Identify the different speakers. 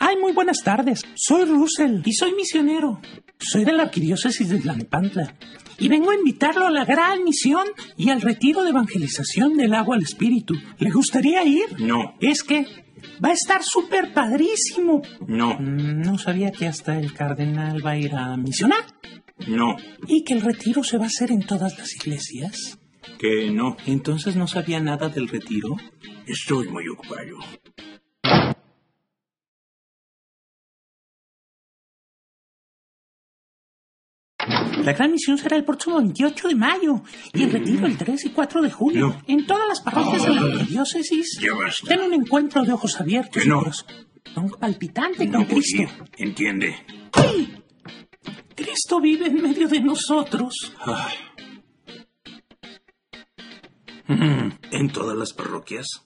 Speaker 1: Ay, muy buenas tardes. Soy Russell y soy misionero. Soy de la arquidiócesis de Tlanepantla y vengo a invitarlo a la gran misión y al retiro de evangelización del agua al espíritu. ¿Le gustaría ir?
Speaker 2: No.
Speaker 1: Es que va a estar súper padrísimo.
Speaker 2: No.
Speaker 1: Mm, No sabía que hasta el cardenal va a ir a misionar
Speaker 2: No.
Speaker 1: y que el retiro se va a hacer en todas las iglesias.
Speaker 2: Que no.
Speaker 1: Entonces no sabía nada del retiro.
Speaker 2: Estoy muy ocupado.
Speaker 1: La gran misión será el próximo 28 de mayo y el retiro el 3 y 4 de julio.
Speaker 2: No.
Speaker 1: En todas las parroquias de la diócesis.
Speaker 2: Ya basta.
Speaker 1: Den un encuentro de ojos abiertos.
Speaker 2: Que no.
Speaker 1: corazón palpitante
Speaker 2: No
Speaker 1: con
Speaker 2: voy
Speaker 1: Cristo.
Speaker 2: ir. ¿Entiende?
Speaker 1: ¡Ay! Cristo vive en medio de nosotros.
Speaker 2: Ay. Mm, ¿En todas las parroquias?